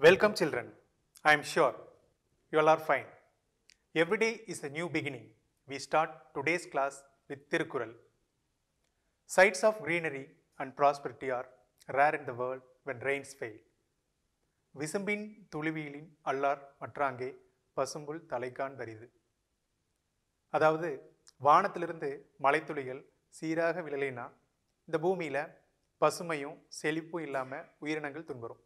Welcome, children. I am sure you all are fine. Every day is a new beginning. We start today's class with Tirukural. Sights of greenery and prosperity are rare in the world when rains fail. விசும்பின் துளிவியலின் அல்லார் மற்றாங்கே பசும்புல் தலைக்கான் வரிது அதாவது வானத்திலிருந்து மலைத்துளிகள் சீராக விழலைனா இந்த பூமியில் பசுமையும் செழிப்பும் இல்லாமல் உயிரினங்கள் துன்புறும்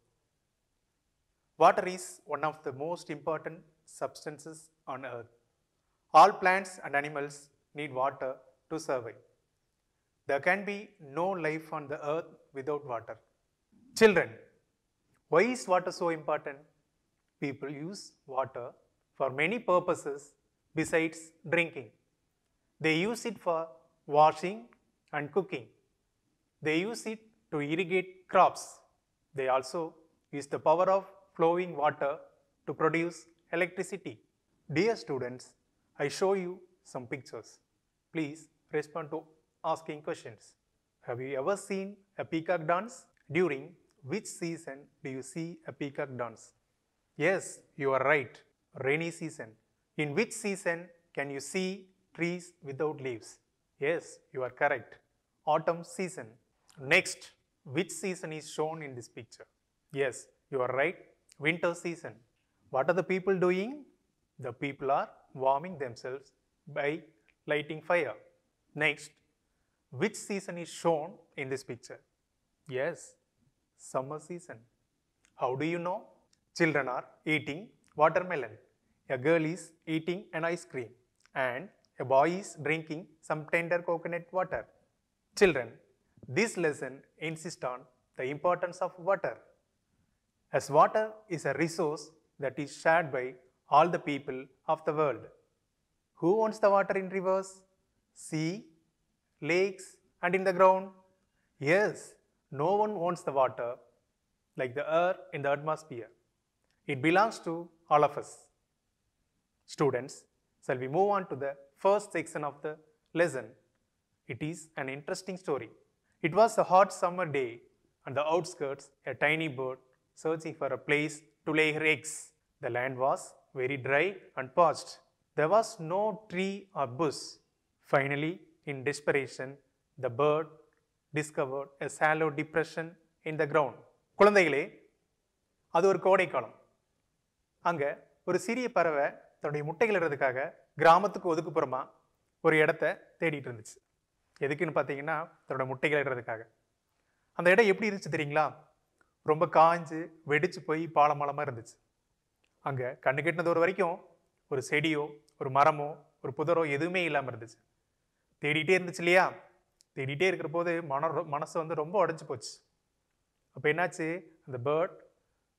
Water is one of the most important substances on earth. All plants and animals need water to survive. There can be no life on the earth without water. Children, why is water so important? People use water for many purposes besides drinking. They use it for washing and cooking. They use it to irrigate crops. They also use the power of flowing water to produce electricity. Dear students, I show you some pictures. Please respond to asking questions. Have you ever seen a peacock dance? During which season do you see a peacock dance? Yes, you are right. Rainy season. In which season can you see trees without leaves? Yes, you are correct. Autumn season. Next, which season is shown in this picture? Yes, you are right. Winter season. What are the people doing? The people are warming themselves by lighting fire. Next, which season is shown in this picture? Yes, summer season. How do you know? Children are eating watermelon. A girl is eating an ice cream. And a boy is drinking some tender coconut water. Children, this lesson insists on the importance of water. As water is a resource that is shared by all the people of the world. Who owns the water in rivers, sea, lakes, and in the ground? Yes, no one owns the water like the air in the atmosphere. It belongs to all of us. Students, shall we move on to the first section of the lesson? It is an interesting story. It was a hot summer day on the outskirts, a tiny bird searching for a place to lay her eggs. The land was very dry and parched. There was no tree or bush. Finally, in desperation, the bird discovered a shallow depression in the ground. குழந்தைகளே அது ஒரு கோடைக்காலம் அங்கே ஒரு சிறிய பறவை தன்னுடைய முட்டைகள் இடுறதுக்காக கிராமத்துக்கு ஒதுக்குப்புறமா ஒரு இடத்த தேடிட்டு இருந்துச்சு எதுக்குன்னு பார்த்தீங்கன்னா தன்னோட முட்டைகள் இடுறதுக்காக அந்த இடம் எப்படி இருந்துச்சு தெரியுங்களா ரொம்ப காஞ்சு வெடிச்சு போய் பாலமலமாக இருந்துச்சு. அங்கே கண்ணு கெட்டினது ஒரு வரைக்கும் ஒரு செடியோ ஒரு மரமோ ஒரு புதரோ எதுவுமே இல்லாமல் இருந்துச்சு. தேடிட்டே இருந்துச்சு இல்லையா? தேடிட்டே இருக்கிற போது மன மனசு வந்து ரொம்ப உடஞ்சி போச்சு. அப்போ என்னாச்சு? அந்த பேர்ட்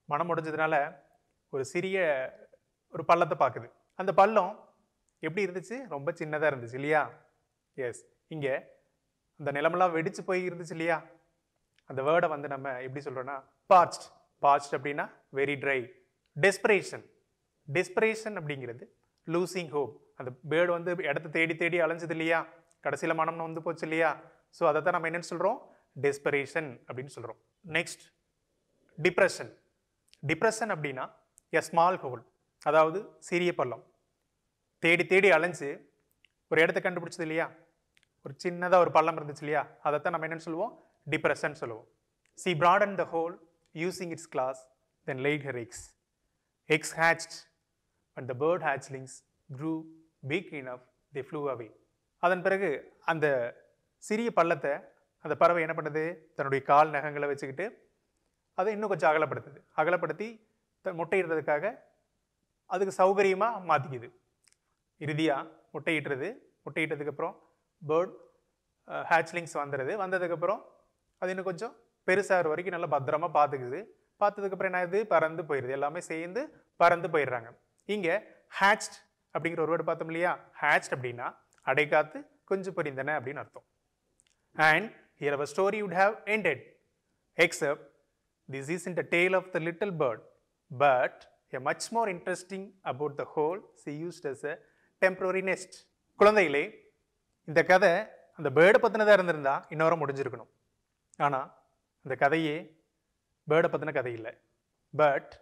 மனம் உடஞ்சதுனால ஒரு சிறிய ஒரு பள்ளத்தை பார்க்குது அந்த பள்ளம் எப்படி இருந்துச்சு? ரொம்ப சின்னதாக இருந்துச்சு இல்லையா? எஸ் இங்கே அந்த நிலமெல்லாம் வெடிச்சு போய் இருந்துச்சு இல்லையா? அந்த வேர்டை வந்து நம்ம எப்படி சொல்கிறோன்னா பார்ச்ட் பார்ச்ட் அப்படின்னா வெரி ட்ரை டெஸ்பரேஷன் டெஸ்பரேஷன் அப்படிங்கிறது லூசிங் ஹோப் அந்த பேர்டு வந்து இடத்த தேடி தேடி அலைஞ்சது இல்லையா? கடைசியில் மனம்னு வந்து போச்சு இல்லையா? ஸோ அதை தான் நம்ம என்னென்னு சொல்கிறோம் டெஸ்பரேஷன் அப்படின்னு சொல்கிறோம் நெக்ஸ்ட் டிப்ரெஷன் டிப்ரெஷன் அப்படின்னா எ ஸ்மால் ஹோல் அதாவது சிறிய பள்ளம். தேடி தேடி அலைஞ்சு ஒரு இடத்த கண்டுபிடிச்சது இல்லையா? ஒரு சின்னதாக ஒரு பள்ளம் இருந்துச்சு இல்லையா? அதைத்தான் நம்ம என்னென்னு சொல்லுவோம்? டிப்ரெஷன் சொல்லுவோம். She broadened the hole using its claws then laid her eggs Eggs hatched, and the bird hatchlings grew big enough, they flew away அதன் பிறகு அந்த சிறிய பள்ளத்தை அந்த பறவை என்ன பண்ணுது? தன்னுடைய கால் நகங்களை வச்சுக்கிட்டு அதை இன்னும் கொஞ்சம் அகலப்படுத்துது. அகலப்படுத்தி த முட்டையிடுறதுக்காக அதுக்கு சௌகரியமாக மாற்றிக்குது இறுதியாக முட்டையிட்டுறது முட்டையிட்டதுக்கப்புறம் பேர்ட் ஹேச்லிங்ஸ் uh, வந்துடுது. வந்ததுக்கப்புறம் அது இன்னும் கொஞ்சம் பெருசாகிற வரைக்கும் நல்லா பத்திரமா பார்த்துக்குது. பார்த்ததுக்கப்புறம் என்ன ஆகுது பறந்து போயிடுது எல்லாமே சேர்ந்து பறந்து போயிடுறாங்க. இங்கே ஹேச்ட் அப்படிங்கிற ஒரு வேர்டு பார்த்தோம் இல்லையா? ஹேச்ட் அப்படின்னா அடைக்காத்து குஞ்சு பொரிந்தன அப்படின்னு அர்த்தம். And here our story would have ended except this is in the tale of the little bird but a much more interesting about the hole she used as a temporary nest குழந்தைகளே இந்த கதை அந்த பேர்டை பற்றினதாக இருந்திருந்தா இன்னொரு முடிஞ்சிருக்கணும். ஆனால் இந்த கதையே பேர்டை பற்றின கதை இல்லை. பட்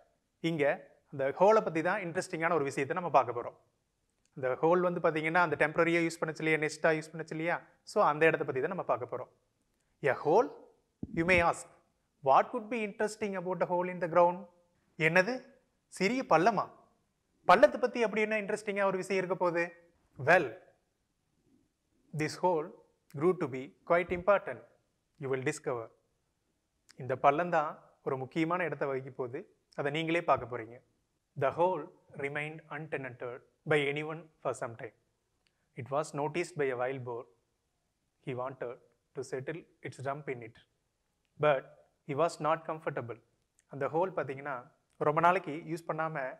இங்கே அந்த ஹோலை பற்றி தான் இன்ட்ரெஸ்டிங்கான ஒரு விஷயத்தை நம்ம பார்க்க போகிறோம் இந்த ஹோல் வந்து பார்த்திங்கன்னா அந்த டெம்பரரியாக யூஸ் பண்ணச்சு இல்லையா நெஸ்ட்டாக யூஸ் பண்ணச்சு இல்லையா ஸோ அந்த இடத்த பற்றி தான் நம்ம பார்க்க போகிறோம் a hole you may ask what could be interesting about a hole in the ground என்னது? சிறிய பள்ளமா? பள்ளத்தை பற்றி அப்படி என்ன இன்ட்ரெஸ்டிங்காக ஒரு விஷயம் இருக்க போகுது? Well this hole grew to be quite important. You will discover இந்த பள்ளம் தான் ஒரு முக்கியமான இடத்தை வகிக்க போகுது. அதை நீங்களே பார்க்க போறீங்க. The hole remained untenanted by anyone for some time it was notice by a wild boar he wanted to settle its jump in it but he was not comfortable அந்த ஹோல் பார்த்தீங்கன்னா ரொம்ப நாளைக்கு யூஸ் பண்ணாமல்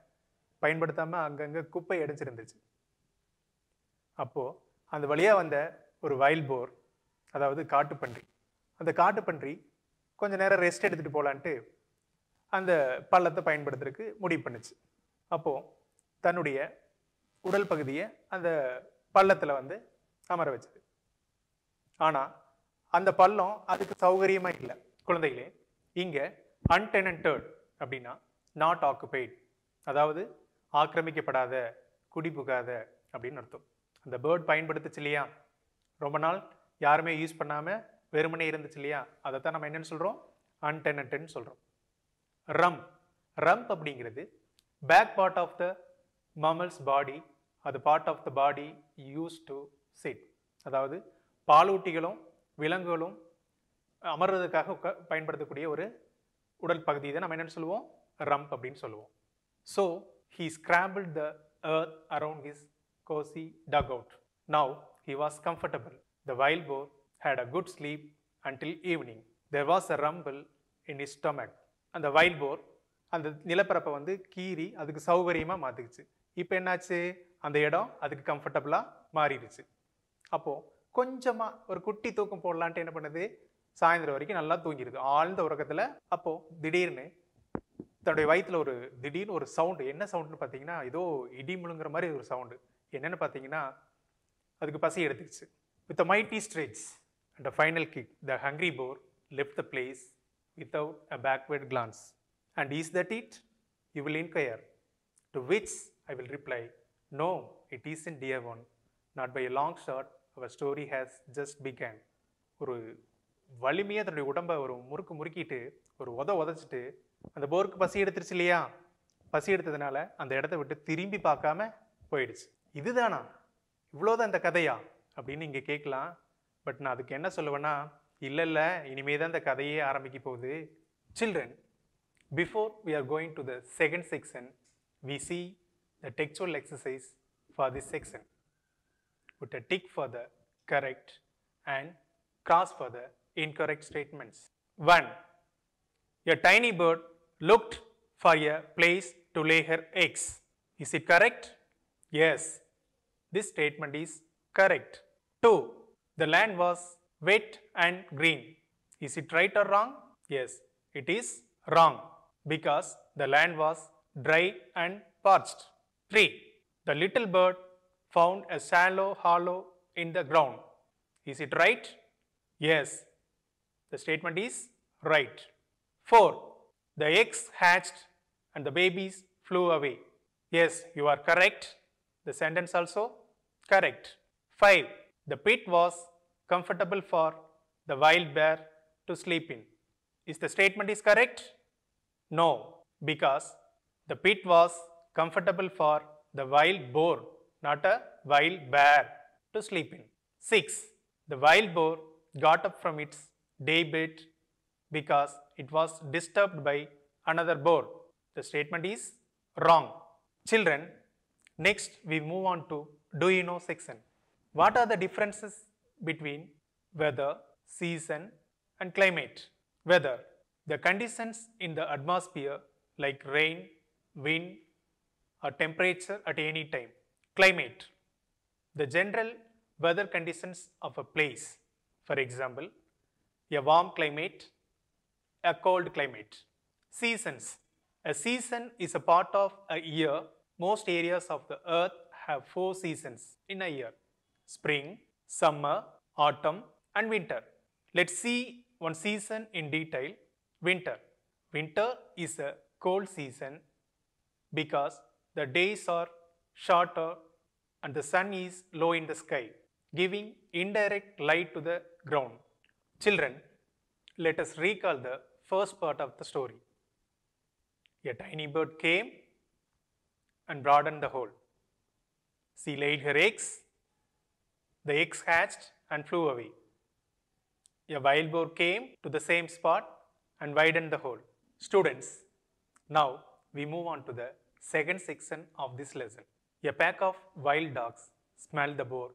பயன்படுத்தாமல் அங்கங்கே குப்பை அடைஞ்சிருந்துச்சு. அப்போது அந்த வழியாக வந்த ஒரு வைல்ட் போர் அதாவது காட்டுப்பன்றி. அந்த காட்டுப்பன்றி கொஞ்சம் நேரம் ரெஸ்ட் எடுத்துகிட்டு போகலான்ட்டு அந்த பள்ளத்தை பயன்படுத்துறதுக்கு முடிவு பண்ணுச்சு. அப்போது தன்னுடைய உடல் பகுதியை அந்த பள்ளத்தில் வந்து அமர வச்சது. ஆனால் அந்த பள்ளம் அதுக்கு சௌகரியமாக இல்லை. குழந்தைகளே இங்கே அன்டெனன்டர்ட் அப்படின்னா நாட் ஆக்குபைட் அதாவது ஆக்கிரமிக்கப்படாத குடிபுகாத அப்படின்னு அர்த்தம். அந்த பேர்ட் பயன்படுத்துச்சு இல்லையா? ரொம்ப நாள் யாருமே யூஸ் பண்ணாமல் வெறுமனே இருந்துச்சு இல்லையா? அதைத்தான் நம்ம என்னென்னு சொல்கிறோம் அன்டெனன்ட்னு சொல்கிறோம் ரம் ரம்ப் அப்படிங்கிறது back part of the mammals body அது part of the body use to sit அதாவது பாலூட்டிகளும் விலங்குகளும் அமர்றதுக்காக பயன்படுத்தக்கூடிய ஒரு உடல் பகுதி. தான் நம்ம என்னென்னு சொல்லுவோம்? ரம்ப் அப்படின்னு சொல்லுவோம். So he the the earth around his cozy dugout. Now he was comfortable. The wild boar had a good sleep until evening. There was a rumble in his stomach. அந்த வைல்ட் போர் அந்த நிலப்பரப்பை வந்து கீறி அதுக்கு சௌகரியமாக மாற்றிக்குச்சு இப்போ என்னாச்சு? அந்த இடம் அதுக்கு கம்ஃபர்டபுளாக மாறிடுச்சு. அப்போது கொஞ்சமாக ஒரு குட்டி தூக்கம் போடலான்ட்டு என்ன பண்ணுது? சாயந்தரம் வரைக்கும் நல்லா தூங்கிடுது. ஆழ்ந்த உறக்கத்தில் அப்போது திடீர்னு தன்னுடைய வயிற்றில் ஒரு திடீர்னு ஒரு சவுண்டு என்ன சவுண்டுன்னு பார்த்தீங்கன்னா ஏதோ இடி முழுங்குற மாதிரி ஒரு சவுண்டு என்னென்னு பார்த்தீங்கன்னா அதுக்கு பசி எடுத்துக்கிச்சு. With mighty stretch and a final kick the hungry boar left the place without a backward glance. And is that it you will inquire. To which I will reply no it is in dear one not by a long short our story has just begun. ஒரு வலிமையாக தன்னுடைய உடம்பை ஒரு முறுக்கு முறுக்கிட்டு ஒரு உத உதச்சிட்டு அந்த போருக்கு பசி எடுத்துருச்சு இல்லையா? பசி எடுத்ததுனால அந்த இடத்த விட்டு திரும்பி பார்க்காம போயிடுச்சு. இதுதானா? இவ்வளோதான் இந்த கதையா? அப்படின்னு இங்கே கேட்கலாம். பட் நான் அதுக்கு என்ன சொல்லுவேன்னா இல்லை இல்லை இனிமே தான் இந்த கதையே ஆரம்பிக்க போகுது children before we are going to the second section we see the textual exercise for this section put a tick for the correct and cross for the incorrect statements. 1. A tiny bird looked for a place to lay her eggs. Is it correct? Yes. This statement is correct. 2. The land was wet and green. Is it right or wrong? Yes, it is wrong because the land was dry and parched. 3. The little bird found a shallow hollow in the ground. Is it right? Yes, the statement is right. 4. The eggs hatched and the babies flew away. Yes, you are correct. The sentence also correct. 5. The pit was comfortable for the wild bear to sleep in. Is the statement is correct? No, because the pit was comfortable for the wild boar, not a wild bear to sleep in. 6. The wild boar got up from its day bed because it was disturbed by another boar. The statement is wrong. Children, next we move on to do you know section. What are the differences between weather, season and climate? Weather, the conditions in the atmosphere like rain, wind or temperature at any time. Climate, the general weather conditions of a place. For example, a warm climate, a cold climate. Seasons. A season is a part of a year. Most areas of the earth have four seasons in a year spring, summer, autumn, and winter. Let's see one season in detail winter. Winter is a cold season because the days are shorter and the sun is low in the sky, giving indirect light to the ground. Children, let us recall the first part of the story. A tiny bird came and broadened the hole. She laid her eggs. The eggs hatched and flew away. A wild boar came to the same spot and widened the hole. Students, now we move on to the second section of this lesson. A pack of wild dogs smelled the boar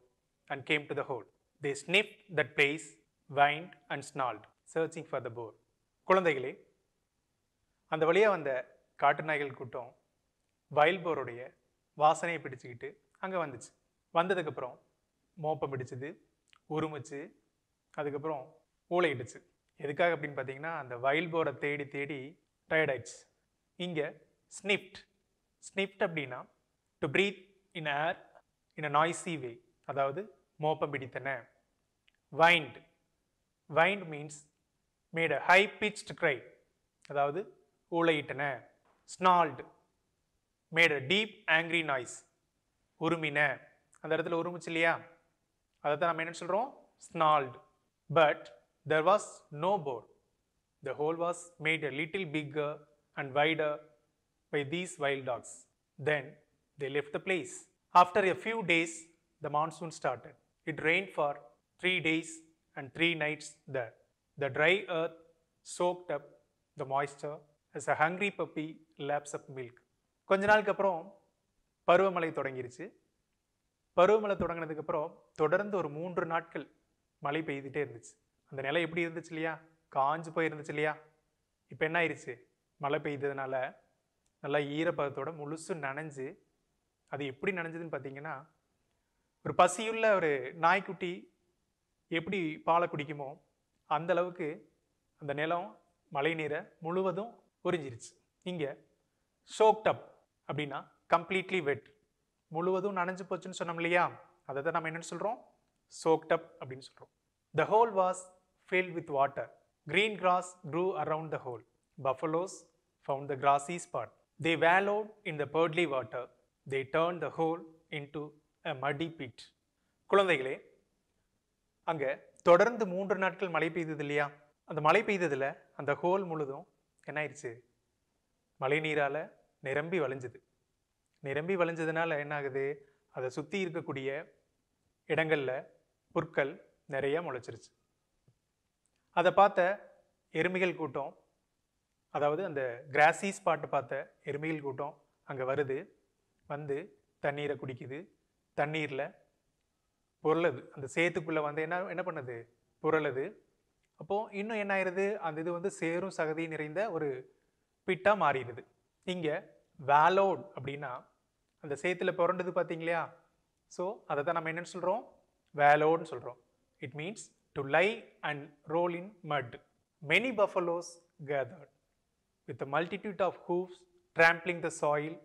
and came to the hole. They sniffed that place, whined and snarled, searching for the boar. குழந்தைகளே அந்த வழியாக வந்த காட்டு நாய்கள் கூட்டம் வயல் போருடைய வாசனையை பிடிச்சிக்கிட்டு அங்கே வந்துச்சு வந்ததுக்கப்புறம் மோப்பம் பிடிச்சது உருமிச்சு அதுக்கப்புறம் ஊழையிடுச்சு எதுக்காக அப்படின்னு பார்த்தீங்கன்னா அந்த வயல் போரை தேடி தேடி டயர்டாயிடுச்சு இங்கே ஸ்னிஃப்ட் ஸ்னிஃப்ட் அப்படின்னா to breathe in air in a noisy வே அதாவது மோப்பம் பிடித்தன whined whined means made a high pitched cry அதாவது ஊளையிட்டன snarled made a deep angry noise உருமின. அந்த இடத்துல உருமிச்சு இல்லையா? அதை தான் நம்ம என்ன சொல்கிறோம் ஸ்னால்டு but there was no bore the hole was made a little bigger and wider by these wild dogs. Then they left the place. After a few days, the monsoon started. It rained for three days and three nights there. The dry earth soaked up the moisture as a hungry puppy laps up milk. கொஞ்ச நாளுக்கு அப்புறம் பருவமழை தொடங்கிருச்சு பருவமழை தொடங்கினதுக்கப்புறம் தொடர்ந்து ஒரு மூன்று நாட்கள் மழை பெய்துட்டே இருந்துச்சு. அந்த நிலம் எப்படி இருந்துச்சு இல்லையா? காஞ்சு போயிருந்துச்சு இல்லையா? இப்போ என்ன ஆயிடுச்சு மழை பெய்ததுனால நல்லா ஈரப்பதத்தோட முழுசு நனைஞ்சு அது எப்படி நனைஞ்சதுன்னு பார்த்தீங்கன்னா ஒரு பசியுள்ள ஒரு நாய்க்குட்டி எப்படி பாலை குடிக்குமோ அந்த அளவுக்கு அந்த நிலம் மழை நீரை முழுவதும் உறிஞ்சிருச்சு. இங்கே ஷோக்டப் அப்படின்னா கம்ப்ளீட்லி வெட் முழுவதும் நனைஞ்சு போச்சுன்னு சொன்னோம் இல்லையா? அதை தான் நம்ம என்னன்னு சொல்கிறோம் சோக்ட் அப் அப்படின்னு சொல்கிறோம் the hole was fill with water green grass grew around the hole buffaloes found the grassy spot they wallowed in the the water they turned the hole into a muddy pit குழந்தைகளே அங்கே தொடர்ந்து மூன்று நாட்கள் மழை பெய்தது இல்லையா? அந்த மழை பெய்ததில் அந்த ஹோல் முழுதும் என்ன ஆயிடுச்சு மழை நீரால் நிரம்பி வளைஞ்சுது நிரம்பி வளைஞ்சதுனால என்ன ஆகுது அதை சுற்றி இருக்கக்கூடிய இடங்களில் புற்கள் நிறையா முளைச்சிருச்சு. அதை பார்த்த எருமைகள் கூட்டம் அதாவது அந்த கிராசி ஸ்பாட்டை பார்த்த எருமைகள் கூட்டம் அங்கே வருது. வந்து தண்ணீரை குடிக்குது. தண்ணீரில் புரளுது அந்த சேத்துக்குள்ளே வந்து என்ன என்ன பண்ணுது? புரளுது. அப்போது இன்னும் என்ன ஆயிடுது அந்த இது வந்து சேரும் சகதி நிறைந்த ஒரு பிட்டாக மாறிடுது. இங்கே வேலோட் அப்படின்னா அந்த சேத்துல புரண்டது பார்த்தீங்களா ஸோ அதை தான் நம்ம என்னன்னு சொல்கிறோம் வேலோன்னு சொல்கிறோம் it means to lie and roll in mud many buffaloes gathered with multitude of hooves hooves the soil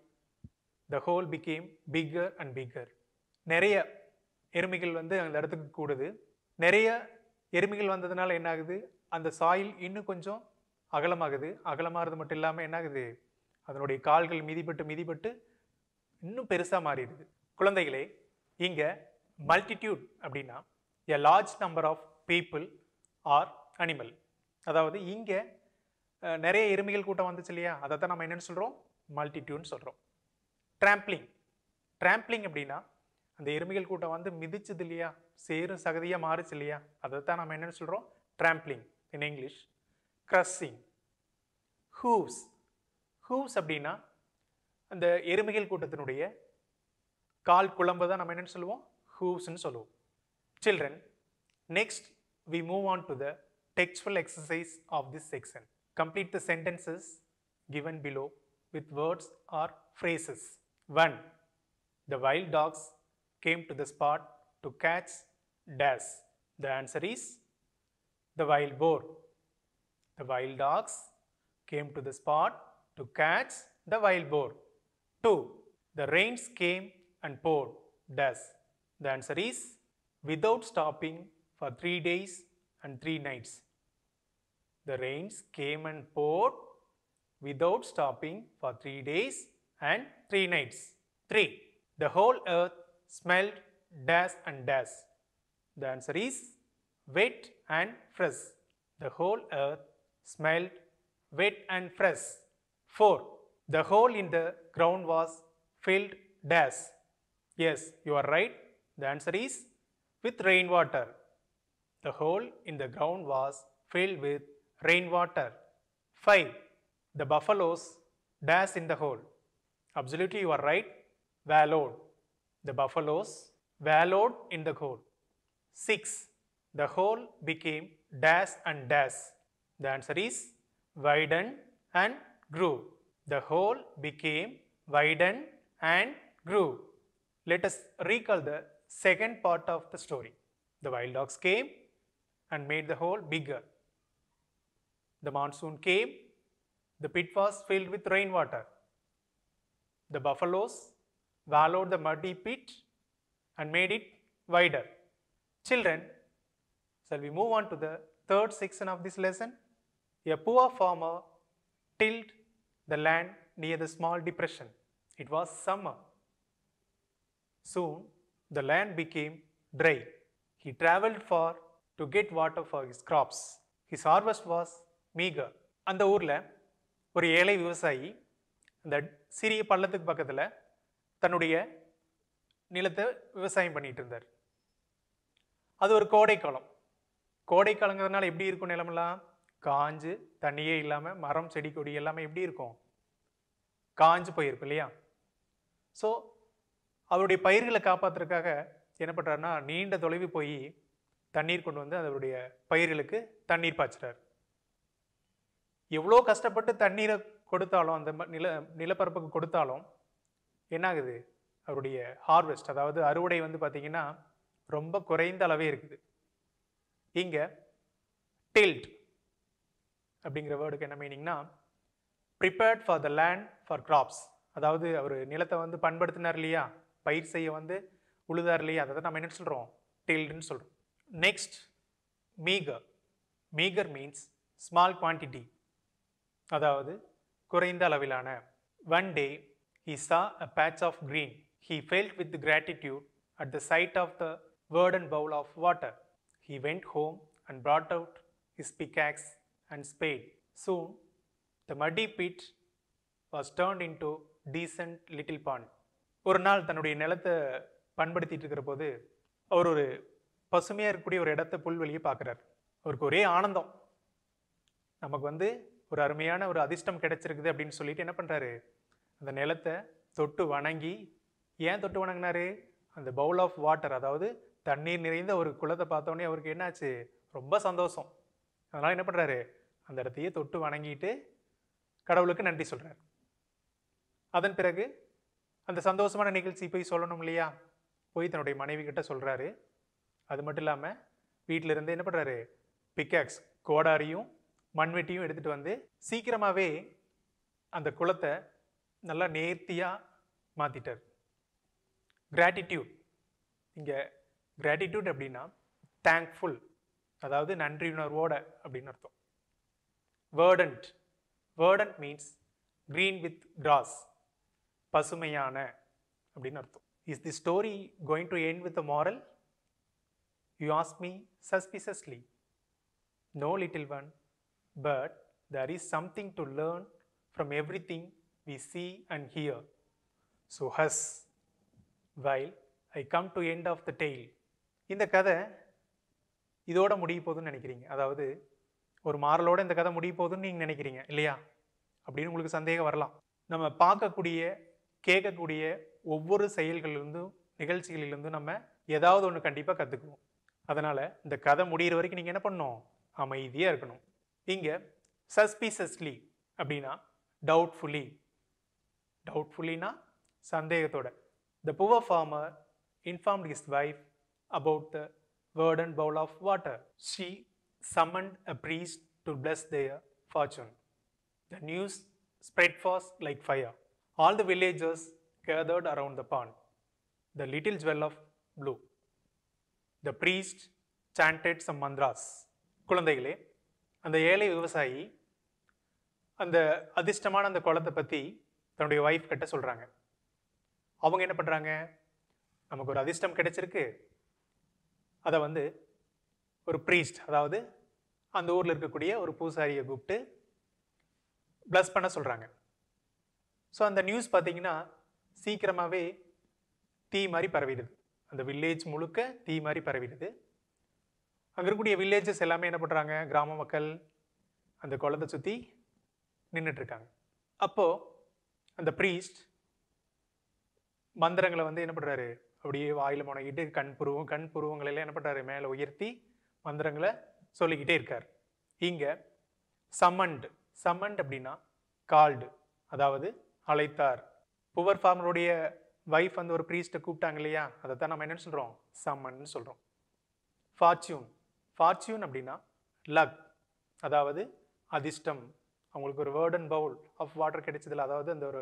the hole became bigger and bigger நிறைய எருமைகள் வந்து அந்த இடத்துக்கு கூடுது. நிறைய எருமைகள் வந்ததுனால என்ன ஆகுது அந்த சாயில் இன்னும் கொஞ்சம் அகலமாகுது. அகலமாகிறது மட்டும் இல்லாமல் என்ன ஆகுது அதனுடைய கால்கள் மிதிப்பட்டு மிதிப்பட்டு இன்னும் பெருசாக மாறிடுது. குழந்தைகளே இங்கே மல்டிடியூட் அப்படின்னா a large number of people or animal அதாவது இங்கே நிறைய எருமைகள் கூட்டம் வந்துச்சு இல்லையா? அதை தான் நம்ம என்னென்னு சொல்கிறோம் மல்டிடியூட்னு சொல்கிறோம் ட்ராம்ப்ளிங் ட்ராம்ப்ளிங் அப்படின்னா அந்த எருமைகள் கூட்டம் வந்து மிதிச்சது இல்லையா? சேரும் சகதியாக மாறுச்சு இல்லையா? அதை தான் நம்ம என்னென்னு சொல்கிறோம் trampling in English crushing hooves hooves அப்படின்னா அந்த எருமைகள் கூட்டத்தினுடைய கால் குழம்பு தான் நம்ம என்னன்னு சொல்லுவோம் ஹூவ்ஸ்னு சொல்லுவோம் children next we move on to the textual exercise of this section. Complete the sentences given below with words or phrases. 1. The wild dogs came to the spot to catch dash. The answer is the wild boar. The wild dogs came to the spot to catch the wild boar. 2. The rains came and poured dash. The answer is without stopping for three days and three nights. The rains came and poured without stopping for three days and three nights. 3. The whole earth smelled dash and dash. The answer is wet and fresh. The whole earth smelled wet and fresh. 4. The hole in the ground was filled dash. Yes, you are right. The answer is with rainwater. The hole in the ground was filled with rainwater. 5. The buffaloes dash in the hole. Absolutely, you are right. Wallowed. The buffaloes wallowed in the hole. 6. The hole became dash and dash. The answer is widened and grew. The hole became widened and grew. Let us recall the second part of the story. The wild dogs came and made the hole bigger. The monsoon came, the pit was filled with rainwater. The buffaloes wallowed the muddy pit and made it wider. Children, shall we move on to the third section of this lesson? A poor farmer tilled the land near the small depression. It was summer. Soon the land became dry. He traveled far to get water for his crops. His harvest was meager. அந்த ஊரில் ஒரு ஏழை விவசாயி அந்த சிறிய பள்ளத்துக்கு பக்கத்தில் தன்னுடைய நிலத்தை விவசாயம் பண்ணிட்டு இருந்தார் அது ஒரு கோடைக்காலம் கோடைக்காலங்கிறதுனால எப்படி இருக்கும் நிலமெல்லாம் காஞ்சு தண்ணியே இல்லாமல் மரம் செடி கொடி எல்லாமே எப்படி இருக்கும் காஞ்சு போயிருக்கும் இல்லையா? ஸோ அவருடைய பயிர்களை காப்பாற்றுறதுக்காக என்ன பண்ணுறாருன்னா நீண்ட தொலைவு போய் தண்ணீர் கொண்டு வந்து அவருடைய பயிர்களுக்கு தண்ணீர் பாய்ச்சுறாரு. எவ்வளோ கஷ்டப்பட்டு தண்ணீரை கொடுத்தாலும் அந்த ம- நில நிலப்பரப்புக்கு கொடுத்தாலும் என்னாகுது? அவருடைய ஹார்வெஸ்ட் அதாவது அறுவடை வந்து பார்த்திங்கன்னா ரொம்ப குறைந்த அளவே இருக்குது. இங்கே டில்ட் அப்படிங்கிற வேர்டுக்கு என்ன மீனிங்னா prepared for the land for crops அதாவது அவர் நிலத்தை வந்து பண்படுத்தினார் இல்லையா? பயிர் செய்ய வந்து உழுதார் இல்லையா? அதை தான் நம்ம என்ன சொல்கிறோம் டில்டுன்னு சொல்கிறோம் next meager meager means small quantity அதாவது குறைந்த அளவிலான. One day he saw a patch of green he felt with gratitude at the sight of the word and bowl of water he went home and brought out his his and spade soon the muddy pit was was into decent little pond ஒரு நாள் தன்னுடைய நிலத்தை பண்படுத்திட்டு இருக்கிற போது அவர் ஒரு பசுமையாக இருக்கக்கூடிய ஒரு இடத்த புல்வெளியை பார்க்குறாரு. அவருக்கு ஒரே ஆனந்தம். நமக்கு வந்து ஒரு அருமையான ஒரு அதிர்ஷ்டம் கிடைச்சிருக்குது அப்படின்னு சொல்லிட்டு என்ன பண்ணுறாரு அந்த நிலத்தை தொட்டு வணங்கி ஏன் தொட்டு வணங்கினாரு? அந்த பவுல் ஆஃப் வாட்டர் அதாவது தண்ணீர் நிறைந்த ஒரு குளத்தை பார்த்தோன்னே அவருக்கு என்னாச்சு? ரொம்ப சந்தோஷம். அதனால் என்ன பண்ணுறாரு அந்த இடத்தையே தொட்டு வணங்கிட்டு கடவுளுக்கு நன்றி சொல்கிறார் அதன் பிறகு அந்த சந்தோஷமான நிகழ்ச்சி போய் சொல்லணும் இல்லையா? போய் தன்னுடைய மனைவி கிட்ட சொல்கிறாரு அது மட்டும் இல்லாமல் வீட்டில் இருந்து என்ன பண்ணுறாரு பிக்காக்ஸ் கோடாரியும் மண்வெட்டியும் எடுத்துகிட்டு வந்து சீக்கிரமாகவே அந்த குளத்தை நல்லா நேர்த்தியாக மாற்றிட்டார் கிராட்டிடியூட் இங்கே கிராட்டிடியூட் அப்படின்னா தேங்க்ஃபுல் அதாவது நன்றியுணர்வோட அப்படின்னு அர்த்தம். Verdant verdant means green with grass பசுமையான அப்படின்னு அர்த்தம் is the story going to end with moral you ask me suspiciously no little one but there something to learn from from thing we see and hear. So hus, while I come to end of the tale. இந்த கதை இதோட முடிய போதுன்னு நினைக்கிறீங்க அதாவது ஒரு மாறலோட இந்த கதை முடிய போகுதுன்னு நீங்கள் நினைக்கிறீங்க இல்லையா? அப்படின்னு உங்களுக்கு சந்தேகம் வரலாம். நம்ம பார்க்கக்கூடிய கேட்கக்கூடிய ஒவ்வொரு செயல்களிலிருந்தும் நிகழ்ச்சிகளிலிருந்தும் நம்ம ஏதாவது ஒன்று கண்டிப்பாக கற்றுக்குவோம் அதனால் இந்த கதை முடியிற வரைக்கும் நீங்கள் என்ன பண்ணணும்? அமைதியாக இருக்கணும். இங்கே சஸ்பீசஸ்லி அப்படின்னா டவுட்ஃபுல்லி டவுட்ஃபுல்லினா சந்தேகத்தோட the poor farmer informed wife about the word and bowl of water she summoned a priest to bless their fortune. The news spread fast like fire. All the villagers gathered around the pond. The little jewel of blue. The priest chanted some mantras. குழந்தைகளே அந்த ஏழை விவசாயி அந்த அதிர்ஷ்டமான அந்த குளத்தை பற்றி தன்னுடைய ஒய்ஃப் கிட்ட சொல்கிறாங்க அவங்க என்ன பண்ணுறாங்க நமக்கு ஒரு அதிர்ஷ்டம் கிடைச்சிருக்கு அதை வந்து ஒரு ப்ரீஸ்ட் அதாவது அந்த ஊரில் இருக்கக்கூடிய ஒரு பூசாரியை கூப்பிட்டு ப்ளஸ் பண்ண சொல்கிறாங்க ஸோ அந்த நியூஸ் பார்த்தீங்கன்னா சீக்கிரமாகவே தீ மாதிரி பரவிடுது. அந்த வில்லேஜ் முழுக்க தீ மாதிரி பரவிடுது. அங்கே இருக்கக்கூடிய வில்லேஜஸ் எல்லாமே என்ன பண்ணுறாங்க கிராம மக்கள் அந்த குளத்தை சுற்றி நின்றுட்டுருக்காங்க அப்போது அந்த ப்ரீஸ்ட் மந்திரங்களை வந்து என்ன பண்ணுறாரு அப்படியே வாயில் முனகிட்டு கண் புருவம் கண் புருவங்களெல்லாம் என்ன பண்ணுறாரு மேலே உயர்த்தி மந்திரங்களை சொல்லிக்கிட்டே இருக்கார். இங்கே சம்மண்ட் சம்மண்ட் அப்படின்னா கால்டு அதாவது அழைத்தார். புவர் ஃபார்மருடைய வைஃப் வந்து ஒரு ப்ரீஸ்ட்டை கூப்பிட்டாங்க இல்லையா? அதை தான் நம்ம என்ன சொல்கிறோம் சம்மன்னு சொல்கிறோம் ஃபார்ச்சூன் ஃபார்ச்சூன் அப்படின்னா லக் அதாவது அதிர்ஷ்டம். அவங்களுக்கு ஒரு word and bowl of water கிடைச்சதில்ல அதாவது அந்த ஒரு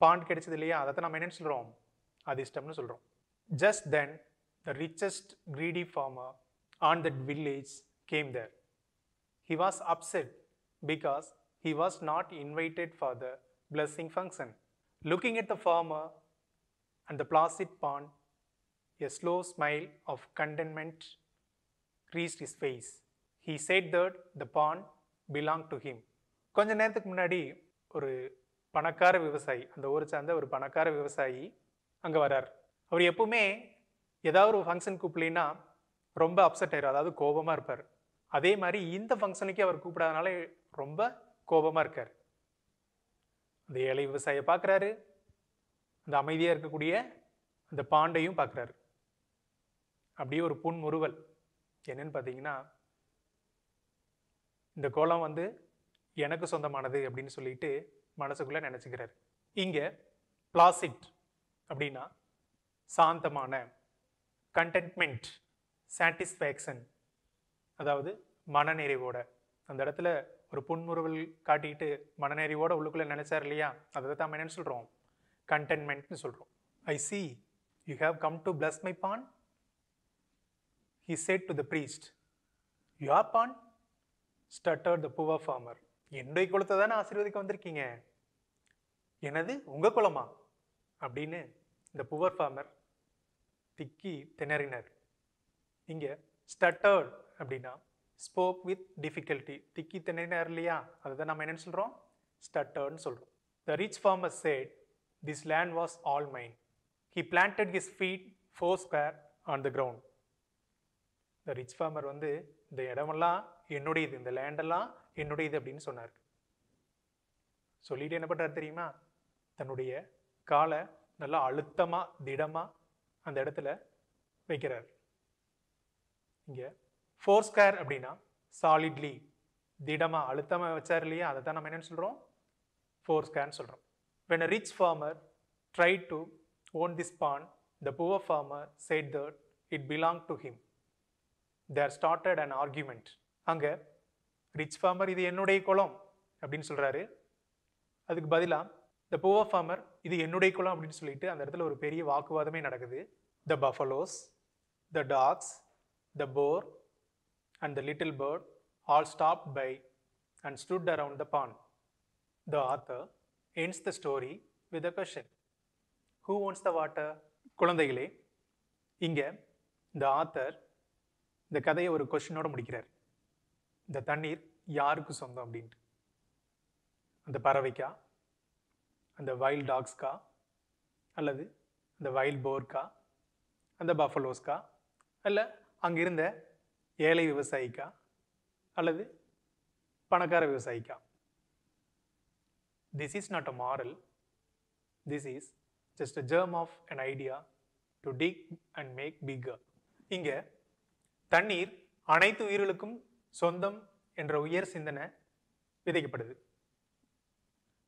பாண்ட் கிடைச்சது இல்லையா? அதை தான் நம்ம என்ன சொல்கிறோம் அதிர்ஷ்டம்னு சொல்கிறோம் just then the richest greedy farmer on that village came there. He was upset because he was not invited for the blessing function. Looking at the farmer and the placid pond, a slow smile of contentment creased his face. He said that the pond belonged to him. கொஞ்ச நேரத்துக்கு முன்னாடி ஒரு பணக்கார விவசாயி அந்த ஊரை சார்ந்த ஒரு பணக்கார விவசாயி அங்கே வரார் அவர் எப்பவுமே ஏதாவது ஒரு ஃபங்க்ஷன் கூப்பிடலைன்னா ரொம்ப அப்செட் ஆயிரும். அதாவது கோபமாக இருப்பார். அதே மாதிரி இந்த ஃபங்க்ஷனுக்கே அவர் கூப்பிடாதனால ரொம்ப கோபமாக இருக்கார். அந்த ஏழை விவசாயியை பார்க்குறாரு அந்த அமைதியாக இருக்கக்கூடிய அந்த பாண்டையும் பார்க்குறாரு அப்படியே ஒரு புன்முறுவல். என்னன்னு பார்த்தீங்கன்னா இந்த கோலம் வந்து எனக்கு சொந்தமானது அப்படின்னு சொல்லிட்டு மனசுக்குள்ளே நினச்சிக்கிறாரு. இங்கே பிளாசிட் அப்படின்னா சாந்தமான கண்டென்ட்மெண்ட் சாட்டிஸ்ஃபேக்ஷன் அதாவது மனநிறைவோட. அந்த இடத்துல ஒரு புன்முறுவல் காட்டிக்கிட்டு மனநிறைவோட உள்ளுக்குள்ளே நினச்சார் இல்லையா? அதை தான் நம்ம என்னன்னு சொல்கிறோம் கண்டென்மெண்ட்னு சொல்கிறோம் I see you have come to bless my pond he said to the priest you are pond stuttered the poor farmer என்னுடைய குலத்தை தானே ஆசீர்வதிக்க வந்திருக்கீங்க? எனது உங்கள் குலமா? அப்படின்னு இந்த புவர் ஃபார்மர் திக்கி திணறினர். இங்கே ஸ்டட்டர்ட் அப்படின்னா ஸ்போக் வித் டிஃபிகல்ட்டி திக்கி திணறினார் இல்லையா? அதுதான் நம்ம என்னன்னு சொல்கிறோம் ஸ்டட்டர்ன்னு சொல்கிறோம் the rich farmer said this land was all mine he planted his feet four square on the ground the rich farmer வந்து இந்த இடமெல்லாம் என்னுடையது இந்த லேண்டெல்லாம் என்னுடையது அப்படின்னு சொன்னார். சொல்லிட்டு என்ன பண்ணுறாரு தெரியுமா? தன்னுடைய காலை நல்லா அழுத்தமாக திடமாக அந்த இடத்துல வைக்கிறார். இங்கே ஃபோர் ஸ்கொயர் அப்படின்னா சாலிட்லி திடமாக அழுத்தமாக வச்சார் இல்லையா? அதை தான் நம்ம என்னென்னு சொல்கிறோம் ஃபோர் ஸ்கொயர்னு சொல்கிறோம் when a rich farmer try to own this pond the poor farmer said that it belong to him there started and argument அங்கே ரிச் ஃபார்மர் இது என்னுடைய குளம் அப்படின்னு சொல்கிறாரு அதுக்கு பதிலாக த புவர் ஃபார்மர் இது என்னுடைய குளம் அப்படின்னு சொல்லிட்டு அந்த இடத்துல ஒரு பெரிய வாக்குவாதமே நடக்குது. The buffaloes the dogs the boar and the little bird all stop by and stood around the pond the author ends the story with a question. Who owns the water? குழந்தைகளே இங்கே இந்த ஆத்தர் இந்த கதையை ஒரு கொஷினோட முடிக்கிறார். இந்த தண்ணீர் யாருக்கு சொந்தம் அப்படின்ட்டு. அந்த பறவைக்கா? அந்த வைல்ட் டாக்ஸ்க்கா அல்லது அந்த வைல்ட் போர்க்கா அந்த பஃபலோஸ்க்கா அல்ல அங்கே இருந்த ஏழை விவசாயிக்கா அல்லது பணக்கார விவசாயிக்கா? This is not a moral this is just a germ of an idea to dig and make bigger இங்கே தண்ணீர் அனைத்து உயிர்களுக்கும் சொந்தம் என்ற உயர் சிந்தனை விதைக்கப்படுது.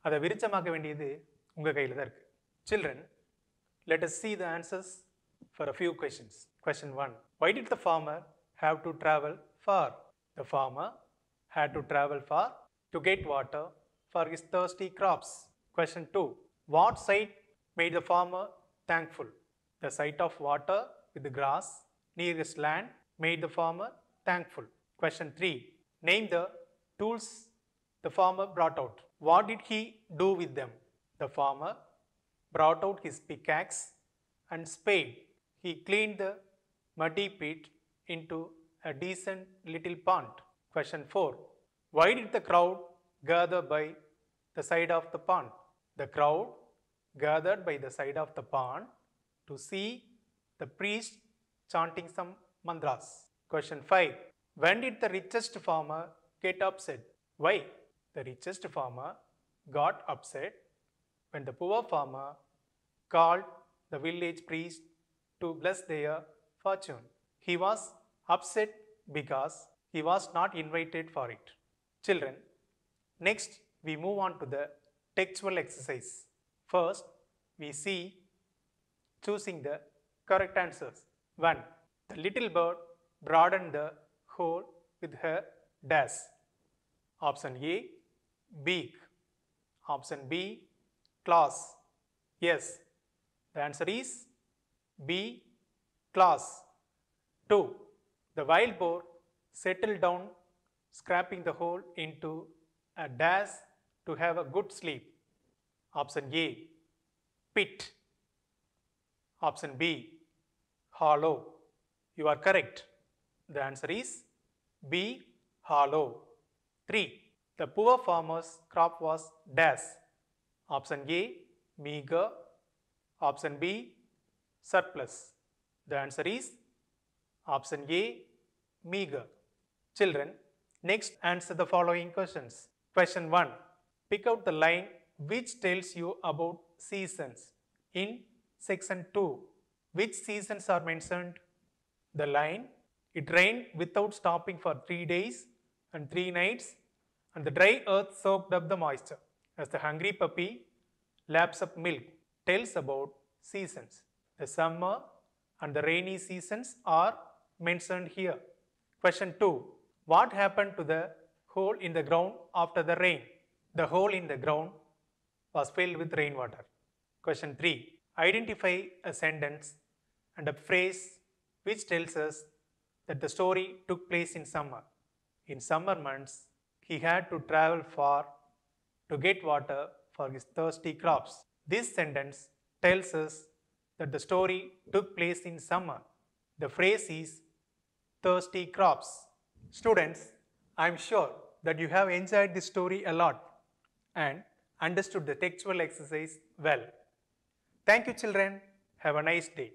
அதை விருச்சமாக்க வேண்டியது உங்கள் கையில் தான் இருக்குது children let us see the answers for a few questions question one Why did the farmer have to travel far? The farmer had to travel far to get water for his thirsty crops. Question 2. What sight made the farmer thankful? The sight of water with the grass near his land made the farmer thankful. Question 3. Name the tools the farmer brought out. What did he do with them? The farmer brought out his pickaxe and spade. He cleaned the muddy pit into a decent little pond. Question 4. Why did the crowd gather by the side of the pond? The crowd gathered by the side of the pond to see the priest chanting some mantras. Question 5. When did the richest farmer get upset? Why? The richest farmer got upset when the poor farmer called the village priest to bless their fortune. He was upset because he was not invited for it. Children, next we move on to the textual exercise. First, we see choosing the correct answers. 1. The little bird broadened the hole with her dash. Option A, beak. Option B, claws. Yes, the answer is B, claws. 2. The wild boar settled down, scraping the hole into a dash to have a good sleep. Option A, pit. Option B, hollow. You are correct. The answer is B, hollow. 3. The poor farmer's crop was dash. Option A, meager. Option B, surplus. The answer is option A, meager. Children, next answer the following questions. Question 1. Pick out the line which tells you about seasons. In section 2, which seasons are mentioned? The line, it rained without stopping for three days and three nights, and the dry earth soaked up the moisture. As the hungry puppy laps up milk, tells about seasons. The summer and the rainy seasons are mentioned here. Question 2. What happened to the hole in the ground after the rain? The hole in the ground was filled with rainwater. Question 3. Identify a sentence and a phrase which tells us that the story took place in summer. In summer months, he had to travel far to get water for his thirsty crops. This sentence tells us that the story took place in summer. The phrase is thirsty crops. Students, I am sure that you have enjoyed this story a lot and understood the textual exercise well. Thank you children. Have a nice day.